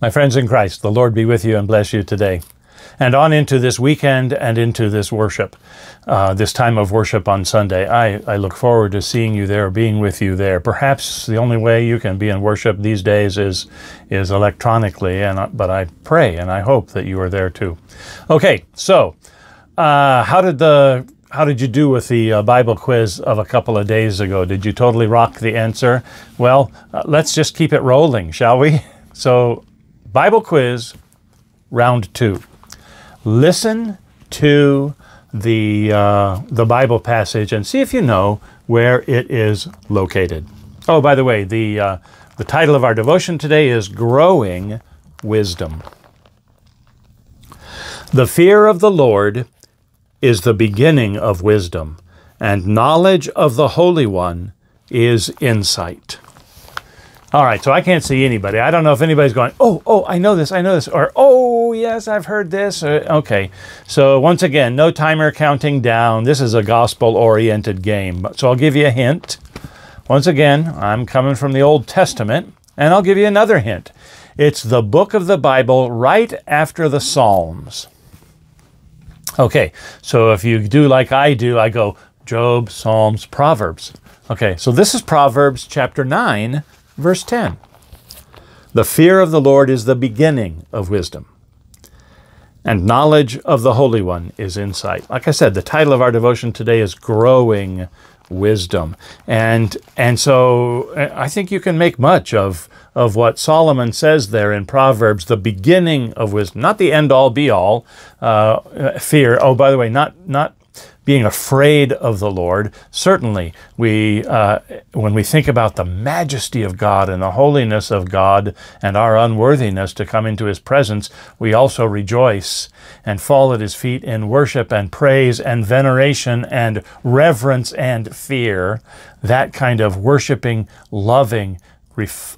My friends in Christ, the Lord be with you and bless you today. And on into this weekend and into this worship, uh, this time of worship on Sunday. I, I look forward to seeing you there, being with you there. Perhaps the only way you can be in worship these days is, is electronically, and, but I pray and I hope that you are there too. Okay, so uh, how did the how did you do with the uh, Bible quiz of a couple of days ago? Did you totally rock the answer? Well, uh, let's just keep it rolling, shall we? So Bible quiz, round two. Listen to the, uh, the Bible passage and see if you know where it is located. Oh, by the way, the, uh, the title of our devotion today is Growing Wisdom. The fear of the Lord is the beginning of wisdom, and knowledge of the Holy One is insight. All right, so I can't see anybody. I don't know if anybody's going, oh, oh, I know this, I know this, or oh, yes, I've heard this. Uh, okay, so once again, no timer counting down. This is a gospel oriented game. So I'll give you a hint. Once again, I'm coming from the Old Testament, and I'll give you another hint. It's the book of the Bible right after the Psalms. Okay, so if you do like I do, I go Job, Psalms, Proverbs. Okay, so this is Proverbs chapter 9 Verse 10 The fear of the Lord is the beginning of wisdom, and knowledge of the Holy One is insight. Like I said, the title of our devotion today is Growing Wisdom. And, and so I think you can make much of, of what Solomon says there in Proverbs, the beginning of wisdom, not the end all be all. Uh, fear. Oh, by the way, not, not being afraid of the Lord. Certainly, we, uh, when we think about the majesty of God and the holiness of God and our unworthiness to come into His presence, we also rejoice and fall at His feet in worship and praise and veneration and reverence and fear. That kind of worshiping, loving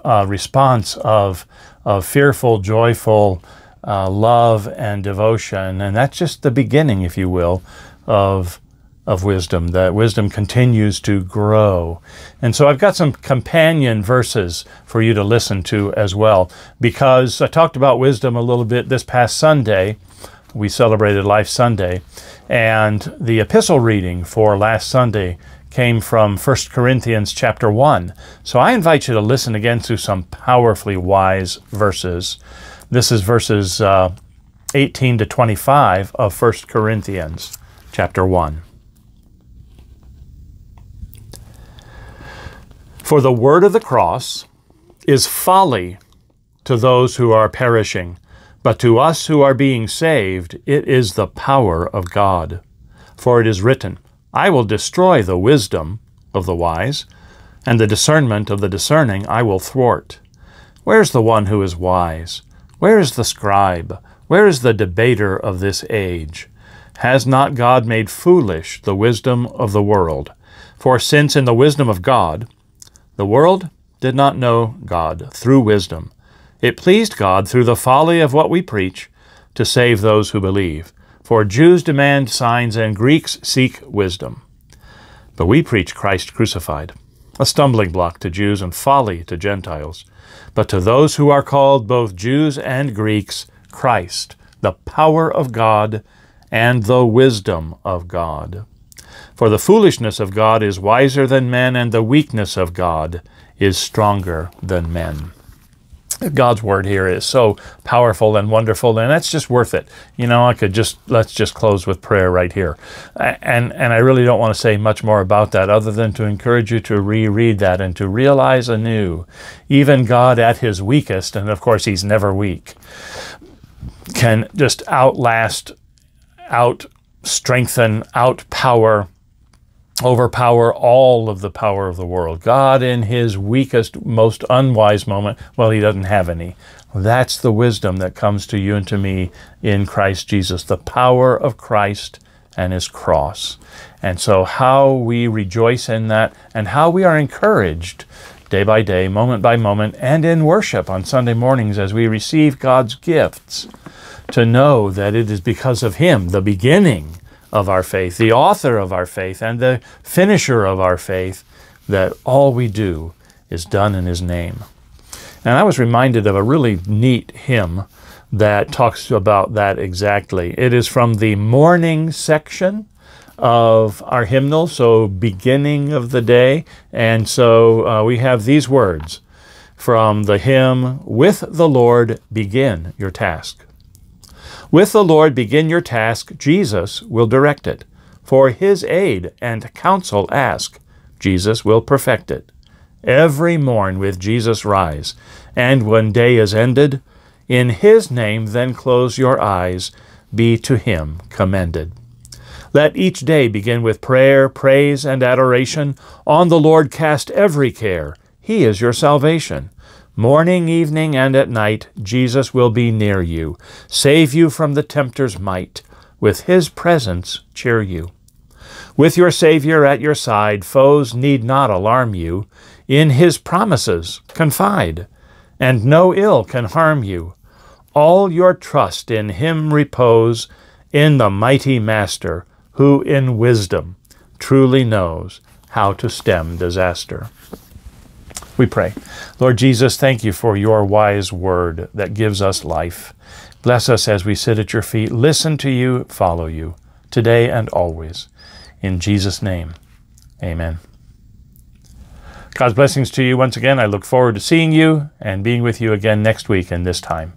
uh, response of, of fearful, joyful, uh, love and devotion. And that's just the beginning, if you will, of of wisdom, that wisdom continues to grow. And so I've got some companion verses for you to listen to as well, because I talked about wisdom a little bit this past Sunday. We celebrated Life Sunday, and the epistle reading for last Sunday came from 1 Corinthians chapter 1. So I invite you to listen again to some powerfully wise verses. This is verses uh, 18 to 25 of 1 Corinthians chapter 1. For the word of the cross is folly to those who are perishing, but to us who are being saved, it is the power of God. For it is written, I will destroy the wisdom of the wise, and the discernment of the discerning I will thwart. Where's the one who is wise? Where is the scribe? Where is the debater of this age? Has not God made foolish the wisdom of the world? For since in the wisdom of God, the world did not know God through wisdom. It pleased God through the folly of what we preach to save those who believe. For Jews demand signs and Greeks seek wisdom. But we preach Christ crucified, a stumbling block to Jews and folly to Gentiles. But to those who are called both Jews and Greeks, Christ, the power of God and the wisdom of God. For the foolishness of God is wiser than men, and the weakness of God is stronger than men. God's word here is so powerful and wonderful, and that's just worth it. You know, I could just let's just close with prayer right here, and and I really don't want to say much more about that, other than to encourage you to reread that and to realize anew, even God at His weakest, and of course He's never weak, can just outlast, out strengthen, outpower overpower all of the power of the world. God, in his weakest, most unwise moment, well, he doesn't have any. That's the wisdom that comes to you and to me in Christ Jesus, the power of Christ and his cross. And so, how we rejoice in that and how we are encouraged day by day, moment by moment, and in worship on Sunday mornings as we receive God's gifts to know that it is because of him, the beginning of our faith, the author of our faith, and the finisher of our faith, that all we do is done in His name. And I was reminded of a really neat hymn that talks about that exactly. It is from the morning section of our hymnal, so beginning of the day. And so uh, we have these words from the hymn, With the Lord begin your task. With the Lord begin your task, Jesus will direct it. For his aid and counsel ask, Jesus will perfect it. Every morn with Jesus rise, and when day is ended, in his name then close your eyes, be to him commended. Let each day begin with prayer, praise, and adoration. On the Lord cast every care. He is your salvation. Morning, evening, and at night, Jesus will be near you, save you from the tempter's might. With his presence, cheer you. With your Savior at your side, foes need not alarm you. In his promises, confide, and no ill can harm you. All your trust in him repose, in the mighty Master, who in wisdom truly knows how to stem disaster. We pray. Lord Jesus, thank you for your wise word that gives us life. Bless us as we sit at your feet, listen to you, follow you, today and always. In Jesus' name, amen. God's blessings to you once again. I look forward to seeing you and being with you again next week and this time.